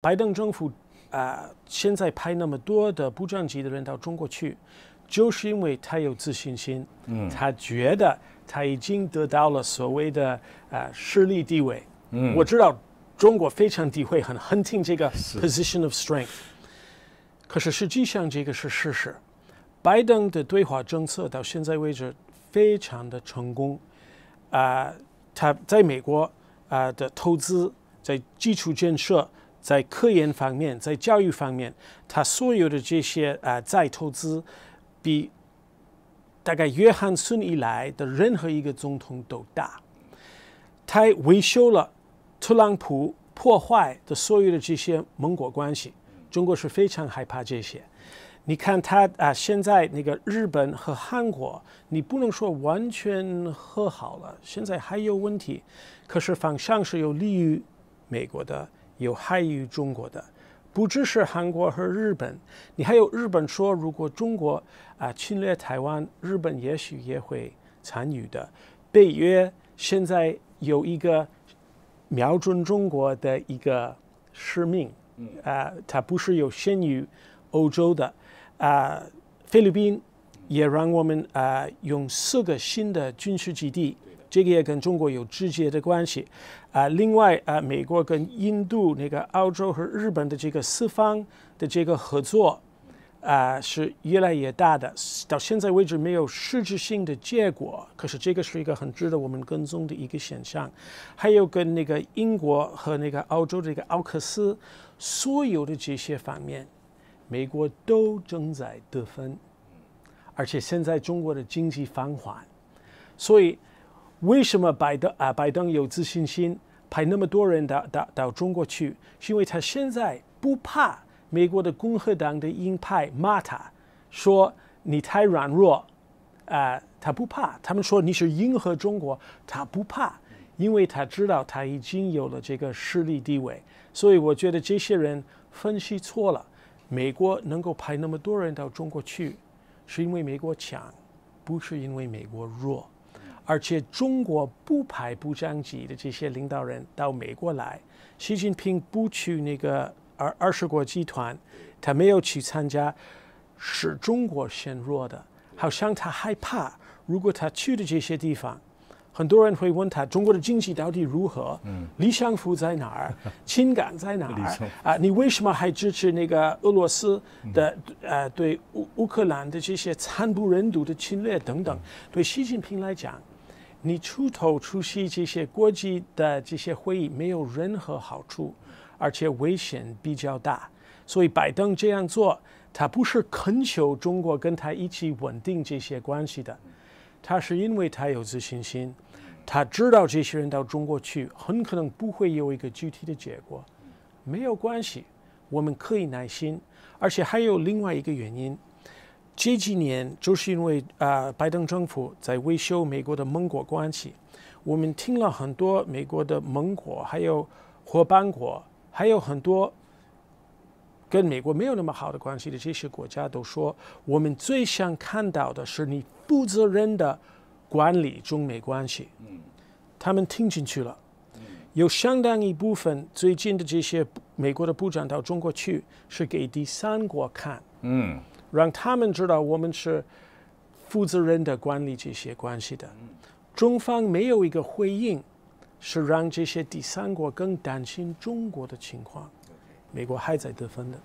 拜登政府啊、现在派那么多的部长级的人到中国去，就是因为他有自信心，嗯，他觉得他已经得到了所谓的啊、势力地位。嗯，我知道中国非常地会很恨听这个 position of strength，可是实际上这个是事实。拜登的对华政策到现在为止非常的成功，啊、他在美国啊、的投资，在基础建设，在科研方面，在教育方面，他所有的这些啊、再投资，比大概约翰逊以来的任何一个总统都大。他维修了特朗普破坏的所有的这些盟国关系，中国是非常害怕这些。你看他啊，现在那个日本和韩国，你不能说完全和好了，现在还有问题，可是方向是有利于美国的，有害于中国的。不只是韩国和日本，你还有日本说，如果中国啊侵略台湾，日本也许也会参与的。北约现在有一个瞄准中国的一个使命，啊，它不是有限于欧洲的，啊，菲律宾也让我们啊用四个新的军事基地，这个也跟中国有直接的关系，啊，另外啊，美国跟印度、那个澳洲和日本的这个四方的这个合作。啊、是越来越大的，到现在为止没有实质性的结果。可是这个是一个很值得我们跟踪的一个现象。还有跟那个英国和那个澳洲这个奥克斯，所有的这些方面，美国都正在得分，而且现在中国的经济放缓，所以为什么拜登啊拜登有自信心派那么多人到到到中国去，是因为他现在不怕。美国的共和党的鹰派骂他，说你太软弱，啊、他不怕。他们说你是迎合中国，他不怕，因为他知道他已经有了这个势力地位。所以我觉得这些人分析错了。美国能够派那么多人到中国去，是因为美国强，不是因为美国弱。而且中国不派部长级的这些领导人到美国来，习近平不去那个。二二十国集团，他没有去参加，使中国陷弱的，好像他害怕。如果他去的这些地方，很多人会问他：中国的经济到底如何？嗯，理想福在哪儿？情感在哪儿？啊，你为什么还支持那个俄罗斯的呃对乌乌克兰的这些惨不忍睹的侵略等等？对习近平来讲，你出头出席这些国际的这些会议没有任何好处。而且危险比较大，所以拜登这样做，他不是恳求中国跟他一起稳定这些关系的，他是因为他有自信心，他知道这些人到中国去很可能不会有一个具体的结果，没有关系，我们可以耐心，而且还有另外一个原因，这几年就是因为啊、拜登政府在维修美国的盟国关系，我们听了很多美国的盟国还有伙伴国。还有很多跟美国没有那么好的关系的这些国家都说，我们最想看到的是你负责任的管理中美关系。嗯他们听进去了，有相当一部分最近的这些美国的部长到中国去，是给第三国看，嗯，让他们知道我们是负责任的管理这些关系的。中方没有一个回应。是让这些第三国更担心中国的情况，美国还在得分的。